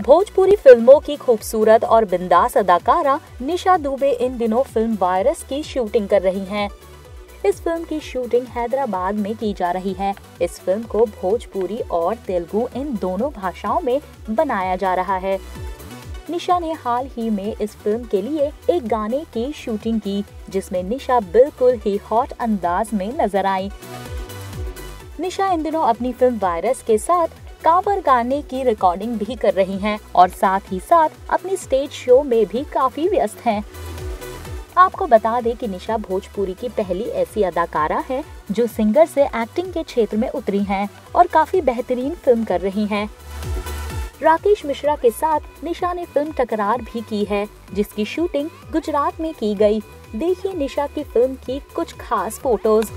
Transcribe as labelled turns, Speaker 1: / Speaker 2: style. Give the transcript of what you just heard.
Speaker 1: भोजपुरी फ़िल्मों की खूबसूरत और बिंदास अदाकारा निशा दुबे इन दिनों फ़िल्म वायरस की शूटिंग कर रही हैं। इस फ़िल्म की शूटिंग हैदराबाद में की जा रही है। इस फ़िल्म को भोजपुरी और तेलुगु इन दोनों भाषाओं में बनाया जा रहा है। निशा ने हाल ही में इस फ़िल्म के लिए एक गाने की शूटिंग की, जिसमें निशा बिल्कुल ही हॉट अंदाज में नज़र आई। निशा इन दिनों अपनी फ़िल्म वायरस के साथ कावर गाने की रिकॉर्डिंग भी कर रही हैं और साथ ही साथ अपनी स्टेज शो में भी काफ़ी व्यस्त हैं। आपको बता दें कि निशा भोजपुरी की पहली ऐसी अदाकारा है, जो सिंगर से एक्टिंग के क्षेत्र में उतरी हैं और काफ़ी बेहतरीन फ़िल्म कर रही हैं। राकेश मिश्रा के साथ निशा ने फ़िल्म टकरार भी की है, जिसकी शूटिंग गुजरात में की गई। देखिए निशा की फ़िल्म की कुछ खास फ़ोटोज़